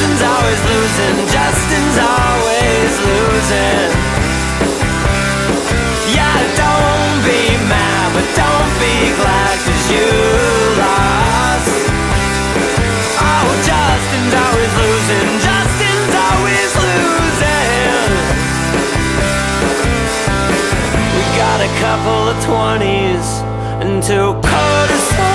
Justin's always losing, Justin's always losing. Yeah, don't be mad, but don't be glad, cause you lost. Oh, Justin's always losing, Justin's always losing. We got a couple of 20s and two quarters.